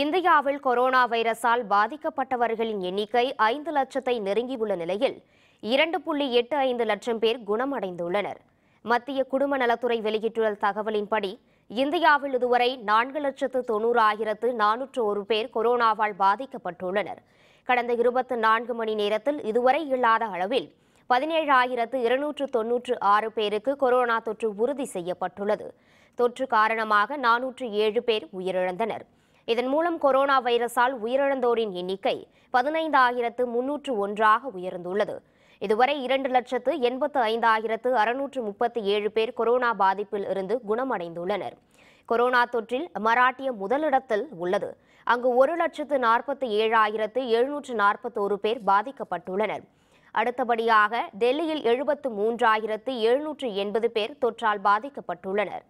இந்தியாவில் கொரோனா வைரஸால் பாதிக்கப்பட்டவர்களின் எண்ணிக்கை ஐந்து லட்சத்தை நெருங்கியுள்ள நிலையில் இரண்டு புள்ளி எட்டு ஐந்து லட்சம் பேர் குணமடைந்துள்ளனர். மத்திய குடும்ப நலத்துறை வெளியிட்டுள்ள தகவலின்படி இந்தியாவில் இதுவரை நான்கு லட்சத்து தொண்ணூறாயிரத்து நானூற்று ஒரு பேர் கொரோனாவால் பாதிக்கப்பட்டுள்ளனர். கடந்த இருபத்தி நான்கு மணி நேரத்தில் இதுவரை இல்லாத அளவில் பதினேழு ஆயிரத்து இருநூற்று தொன்னூற்று ஆறு பேருக்கு கொரோனா தொற்று உறுதி செய்யப்பட்டுள்ளது. தொற்று காரணமாக நானூற்று ஏழு பேர் உயிரிழந்தனர். இதன் மூலம் கொரோனா வைரஸால் உயிரிழந்தோரின் எண்ணிக்கை பதினைந்து ஆயிரத்து முன்னூற்று ஒன்றாக உயர்ந்துள்ளது. இதுவரை இரண்டு லட்சத்து எண்பத்து ஐந்தாயிரத்து அறுநூற்று முப்பத்தி ஏழு பேர் கொரோனா பாதிப்பில் இருந்து குணமடைந்துள்ளனர். கொரோனா தொற்றில் மராட்டியம் முதலிடத்தில் உள்ளது. அங்கு ஒரு லட்சத்து நாற்பத்தி ஏழாயிரத்து எழுநூற்று நாற்பத்தோரு பேர் பாதிக்கப்பட்டுள்ளனர். அடுத்தபடியாக டெல்லியில் எழுபத்து மூன்றாயிரத்து எழுநூற்று எண்பது பேர் தொற்றால் பாதிக்கப்பட்டுள்ளனர்.